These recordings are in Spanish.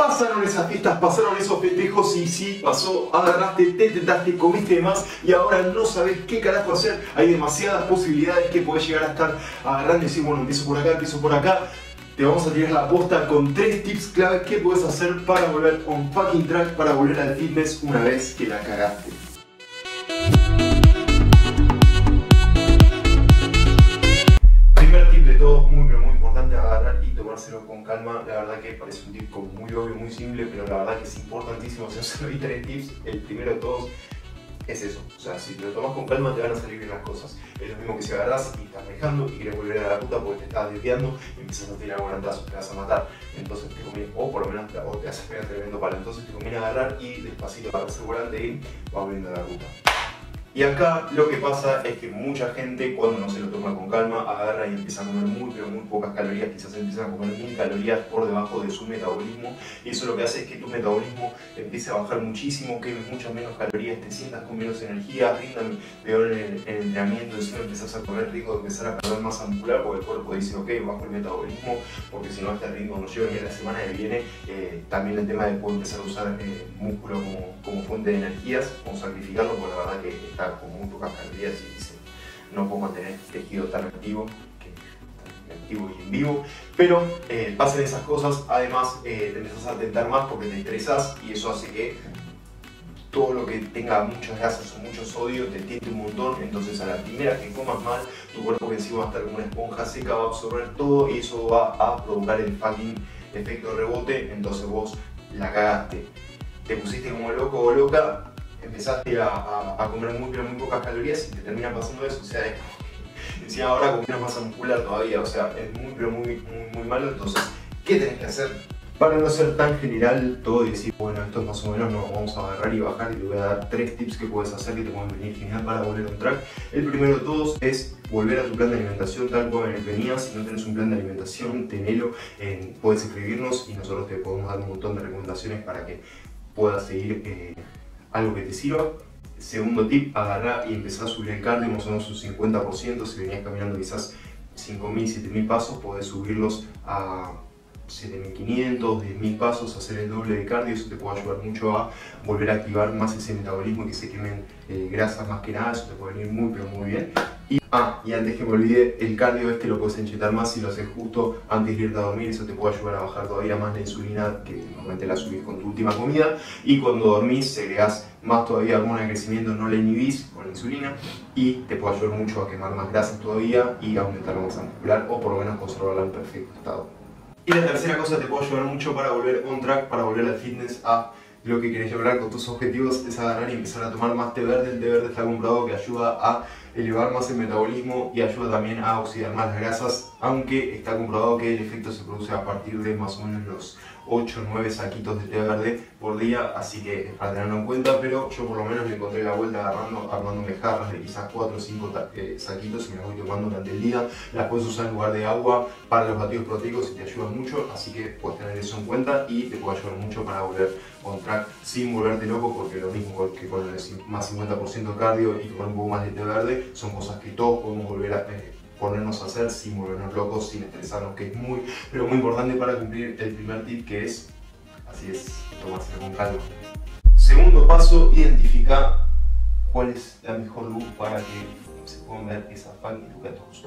Pasaron esas fiestas, pasaron esos festejos y sí, pasó, agarraste, te tentaste, comiste de más y ahora no sabes qué carajo hacer. Hay demasiadas posibilidades que puedes llegar a estar agarrando y decir, bueno, empiezo por acá, empiezo por acá. Te vamos a tirar la posta con tres tips clave que puedes hacer para volver on fucking track, para volver al fitness una vez que la cagaste. Primer tip de todos, muy pero muy importante, agarrar y tomárselo con calma. Que parece un tip muy obvio, muy simple, pero la verdad que es importantísimo. Si no se lo tres tips, el primero de todos es eso. O sea, si te lo tomas con calma te van a salir bien las cosas. Es lo mismo que si agarras y estás manejando y quieres volver a la ruta porque te estás desviando y empiezas a tirar volantazo, te vas a matar. Entonces te conviene, o por lo menos te, o te haces pegar tremendo palo. Entonces te conviene agarrar y despacito agarras el volante y vas volviendo a la ruta. Y acá lo que pasa es que mucha gente cuando no se lo toma con calma agarra y empieza a comer muy pero muy pocas calorías, quizás empiezan a comer mil calorías por debajo de su metabolismo y eso lo que hace es que tu metabolismo empiece a bajar muchísimo, quemes muchas menos calorías, te sientas con menos energía, rindan peor en el, entrenamiento, encima empiezas a correr riesgo de empezar a perder masa muscular porque el cuerpo dice ok, bajo el metabolismo porque si no este ritmo no lleva ni la semana que viene, eh, también el tema de poder empezar a usar eh, músculo como, como fuente de energías o sacrificarlo porque la verdad que con muy pocas calorías y dice, no puedo mantener tejido tan activo, que, activo y en vivo, pero eh, pasan esas cosas, además eh, te empezás a tentar más porque te estresas y eso hace que todo lo que tenga muchas grasas o mucho sodio te tiente un montón, entonces a la primera que comas mal, tu cuerpo que encima va a estar como una esponja seca, va a absorber todo y eso va a provocar el fucking efecto rebote, entonces vos la cagaste. Te pusiste como loco o loca, empezaste a, comer muy, pero muy pocas calorías y te termina pasando eso. O sea, encima ahora comes masa muscular todavía, o sea, es muy, pero muy, muy, muy malo. Entonces, ¿qué tenés que hacer? Para no ser tan general todo y decir, bueno, esto es más o menos, no, vamos a agarrar y bajar y te voy a dar tres tips que puedes hacer que te pueden venir genial para volver a un track. El primero de todos es volver a tu plan de alimentación tal como venías. Si no tienes un plan de alimentación, tenelo, puedes escribirnos y nosotros te podemos dar un montón de recomendaciones para que puedas seguir eh, algo que te sirva. Segundo tip, agarrar y empezar a subir el cardio más o menos un 50%. Si venías caminando quizás 5.000, 7.000 pasos, podés subirlos a 7.500, 10.000 pasos, hacer el doble de cardio, eso te puede ayudar mucho a volver a activar más ese metabolismo y que se quemen eh, grasas más que nada, eso te puede venir muy pero muy bien. Y, ah, y antes que me olvide, el cardio este lo puedes enchetar más si lo haces justo antes de irte a dormir, eso te puede ayudar a bajar todavía más la insulina que normalmente la subís con tu última comida y cuando dormís segregás más todavía hormona de crecimiento, no la inhibís con la insulina y te puede ayudar mucho a quemar más grasas todavía y aumentar la masa muscular o por lo menos conservarla en perfecto estado. Y la tercera cosa te puede ayudar mucho para volver on track, para volver al fitness, a lo que querés lograr con tus objetivos, es agarrar y empezar a tomar más té verde. El té verde está comprobado que ayuda a elevar más el metabolismo y ayuda también a oxidar más las grasas, aunque está comprobado que el efecto se produce a partir de más o menos los 8 o 9 saquitos de té verde por día, así que es para tenerlo en cuenta, pero yo por lo menos me encontré la vuelta agarrando, armándome jarras de quizás 4 o 5 eh, saquitos y me voy tomando durante el día. Las puedes usar en lugar de agua para los batidos proteicos y te ayudan mucho, así que puedes tener eso en cuenta y te puede ayudar mucho para volver on track sin volverte loco, porque lo mismo que con el más 50% cardio y con un poco más de té verde, son cosas que todos podemos volver a... Eh, ponernos a hacer sin volvernos locos, sin estresarnos, que es muy, pero muy importante para cumplir el primer tip que es, así es, tomarse con calma. Segundo paso, identifica cuál es la mejor luz para que se puedan ver esas fucking lugatos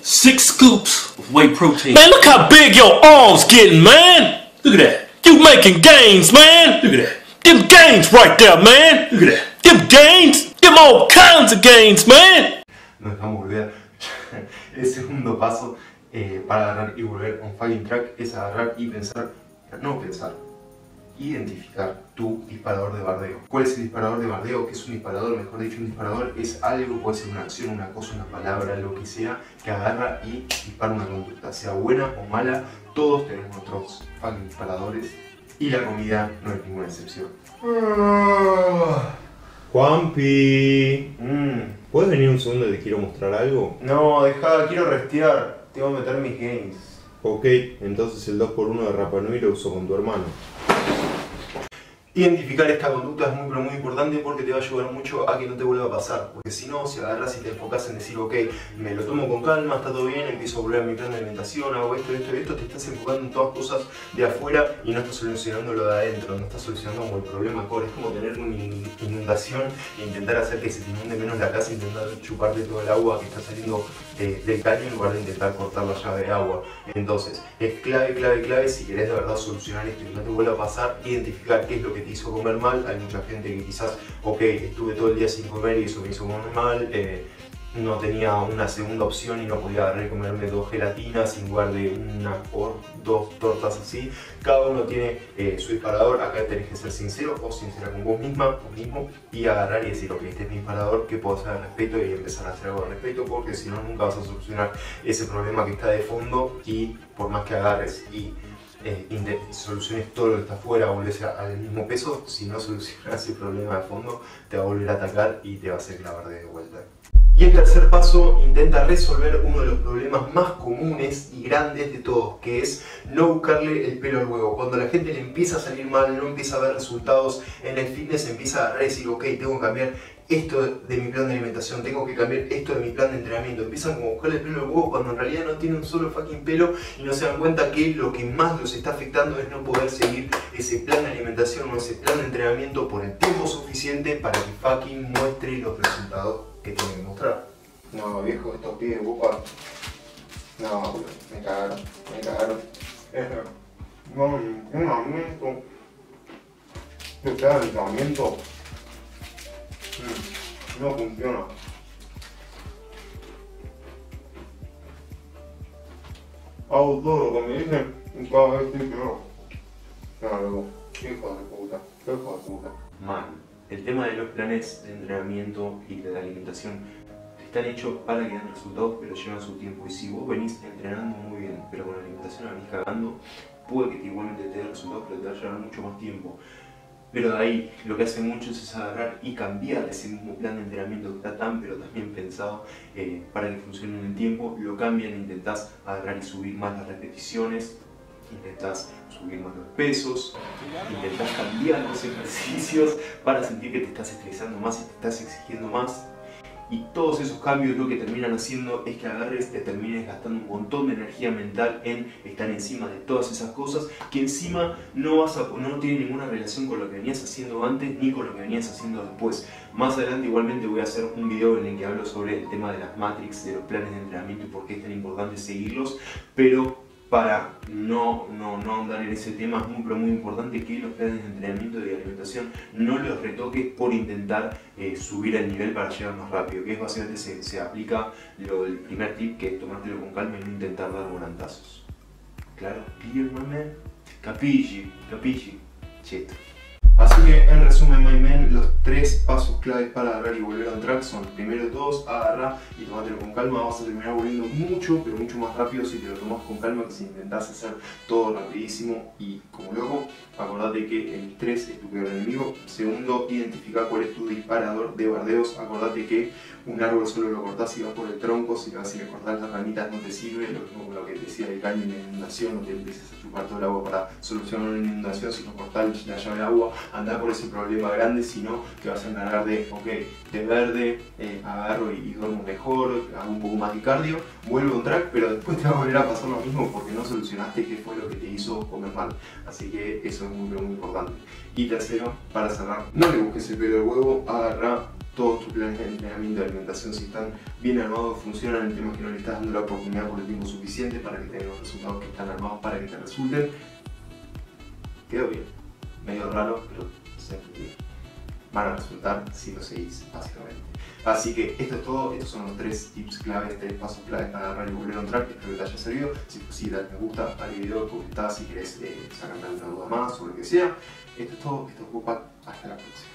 Six scoops of whey protein. Man, look how big your arms getting, man! Look at that. You making gains, man! Look at that. Them gains right there, man! Look at that. Them gains! Them all kinds of gains, man! nos dejamos olvidar. El segundo paso eh, para agarrar y volver un fighting track es agarrar y pensar, no pensar, identificar tu disparador de bardeo. ¿Cuál es el disparador de bardeo? ¿Qué es un disparador? Mejor dicho, un disparador es algo, puede ser una acción, una cosa, una palabra, lo que sea, que agarra y dispara una conducta, sea buena o mala, todos tenemos nuestros fucking disparadores y la comida no es ninguna excepción. Juanpi. Mm. ¿Puedes venir un segundo y te quiero mostrar algo? No, deja, quiero restear. Tengo que meter mis games. Ok, entonces el 2x1 de Rapa Nui lo uso con tu hermano. Identificar esta conducta es muy pero muy importante porque te va a ayudar mucho a que no te vuelva a pasar. Porque si no, si agarras y te enfocas en decir, ok, me lo tomo con calma, está todo bien, empiezo a volver a mi plan de alimentación, hago esto, esto, esto, te estás enfocando en todas cosas de afuera y no estás solucionando lo de adentro, no estás solucionando como el problema core. Es como tener una inundación e intentar hacer que se te inunde menos la casa, intentar chuparte todo el agua que está saliendo eh, del caño en lugar de intentar cortar la llave de agua. Entonces, es clave, clave, clave si querés de verdad solucionar esto y no te vuelva a pasar, identificar qué es lo que te hizo comer mal. Hay mucha gente que quizás, ok, estuve todo el día sin comer y eso me hizo comer mal. Eh, no tenía una segunda opción y no podía agarrar comerme dos gelatinas en lugar de una o dos tortas así. Cada uno tiene eh, su disparador, acá tenés que ser sincero o sincera con vos misma o mismo y agarrar y decir, ok, este es mi disparador, ¿qué puedo hacer al respecto? Y empezar a hacer algo al respecto porque si no nunca vas a solucionar ese problema que está de fondo y por más que agarres y eh, soluciones todo lo que está afuera, volvés al mismo peso, si no solucionas ese problema de fondo, te va a volver a atacar y te va a hacer clavar de vuelta. Y el tercer paso intenta resolver uno de los problemas más comunes y grandes de todos, que es no buscarle el pelo al huevo. Cuando la gente le empieza a salir mal, no empieza a ver resultados en el fitness, empieza a decir, ok, tengo que cambiar esto de mi plan de alimentación, tengo que cambiar esto de mi plan de entrenamiento. Empiezan como a buscarle el pelo al huevo cuando en realidad no tienen un solo fucking pelo y no se dan cuenta que lo que más los está afectando es no poder seguir ese plan de alimentación o ese plan de entrenamiento por el tiempo suficiente para que fucking muestre los resultados que tiene que mostrar. No, viejo, estos pibes, bupa. No, me cagaron, me cagaron. No, un entrenamiento. Este entrenamiento mm, no funciona. Hago todo lo que me dicen y cada vez estoy peor. No, luego, hijo de puta, hijo de puta. Man el tema de los planes de entrenamiento y de la alimentación están hechos para que den resultados, pero llevan su tiempo. Y si vos venís entrenando muy bien, pero con la alimentación venís cagando, puede que igualmente te dé resultados, pero te va a llevar mucho más tiempo. Pero de ahí lo que hacen muchos es agarrar y cambiar ese mismo plan de entrenamiento que está tan pero también pensado eh, para que funcione en el tiempo, lo cambian e intentás agarrar y subir más las repeticiones, intentas subir más los pesos, intentas cambiar los ejercicios para sentir que te estás estresando más y te estás exigiendo más. Y todos esos cambios lo que terminan haciendo es que agarres, te termines gastando un montón de energía mental en estar encima de todas esas cosas que encima no, vas a, no tiene ninguna relación con lo que venías haciendo antes ni con lo que venías haciendo después. Más adelante igualmente voy a hacer un video en el que hablo sobre el tema de las matrix, de los planes de entrenamiento y por qué es tan importante seguirlos, pero para no, no, no andar en ese tema, es muy, pero muy importante que los planes de entrenamiento y de alimentación no los retoques por intentar eh, subir el nivel para llegar más rápido, que es básicamente se, se aplica lo, el primer tip que es tomártelo con calma y no intentar dar volantazos. Claro, clear man, capilli, capilli, cheto. En resumen, my men, los tres pasos claves para agarrar y volver a un track son primero todos, agarrar y tomártelo con calma, vas a terminar volviendo mucho, pero mucho más rápido si te lo tomas con calma que si intentás hacer todo rapidísimo y como loco. Acordate que el estrés es tu peor enemigo. Segundo, identifica cuál es tu disparador de bardeos. Acordate que un árbol solo lo cortás y vas por el tronco, si vas y le cortás las ramitas no te sirve, lo mismo lo que decía el caño en la inundación, no te empieces a chupar todo el agua para solucionar una inundación, si no cortás la llave de agua, andar por ese problema grande, sino que vas a encargar de, ok, de verde, eh, agarro y, duermo mejor, hago un poco más de cardio, vuelvo a un track, pero después te va a volver a pasar lo mismo porque no solucionaste qué fue lo que te hizo comer mal. Así que eso es muy, muy importante. Y tercero, para cerrar, no le busques el pelo del huevo, agarra todos tus planes de entrenamiento, de alimentación, si están bien armados, funcionan, el tema es que no le estás dando la oportunidad por el tiempo suficiente para que tengan los resultados que están armados para que te resulten. Quedó bien. Medio raro, pero sé van a resultar si lo seguís, básicamente. Así que esto es todo, estos son los tres tips claves, tres pasos claves para agarrar y volver a espero que te haya servido. Si es posible, dale me gusta al video, estás si querés eh, sacarme alguna duda más o lo que sea. Esto es todo, esto es Gupa, hasta la próxima.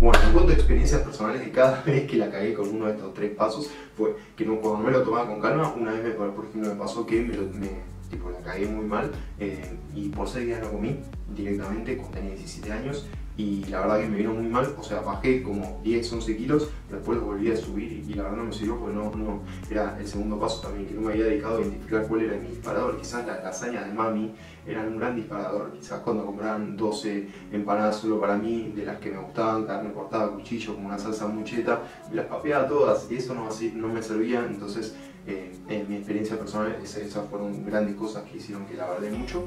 Bueno, en cuanto a experiencias personales de cada vez que la cagué con uno de estos tres pasos, fue que no, cuando me lo tomaba con calma, una vez me, por ejemplo me pasó que me, tipo, la cagué muy mal eh, y por seis días no comí directamente cuando tenía 17 años y la verdad que me vino muy mal, o sea, bajé como 10, 11 kilos, después volví a subir y, la verdad no me sirvió porque no, no, era el segundo paso también, que no me había dedicado a identificar cuál era mi disparador, quizás las lasañas de mami eran un gran disparador, quizás cuando compraban 12 empanadas solo para mí, de las que me gustaban, carne cortada, cuchillo, como una salsa mucheta, las papeaba todas y eso no, así, no me servía, entonces eh, en mi experiencia personal esas fueron grandes cosas que hicieron que la guardé mucho.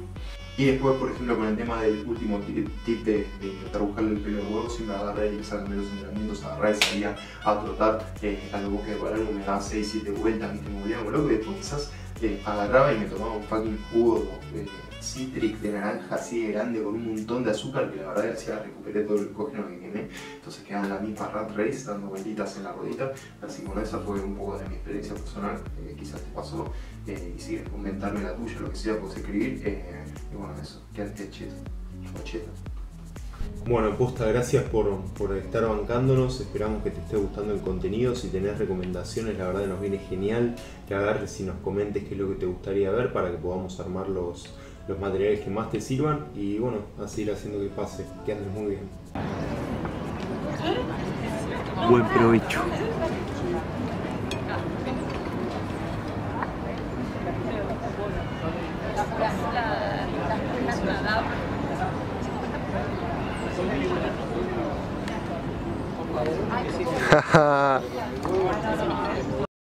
Y después, por ejemplo, con el tema del último tip, de, intentar buscarle el pelo de huevo, siempre agarré y a los entrenamientos, agarrar y salía a trotar eh, a lo bosque de Palermo, me daba 6, 7 vueltas, me como loco, y después quizás eh, agarraba y me tomaba un fucking jugo de Citrix de naranja así de grande con un montón de azúcar que la verdad hacía recuperé todo el glucógeno que quemé. Entonces quedan la misma rat race dando vueltitas en la rodita. Así que bueno, esa fue un poco de mi experiencia personal, que quizás te pasó. Eh, y si quieres comentarme la tuya, lo que sea, puedes escribir. Eh, y bueno, eso, quédate cheto. Cheta. Bueno, Posta, gracias por, por, estar bancándonos. Esperamos que te esté gustando el contenido. Si tenés recomendaciones, la verdad nos viene genial que agarres y nos comentes qué es lo que te gustaría ver para que podamos armar los, los materiales que más te sirvan y bueno, así ir haciendo que pase, que andes muy bien. Buen provecho.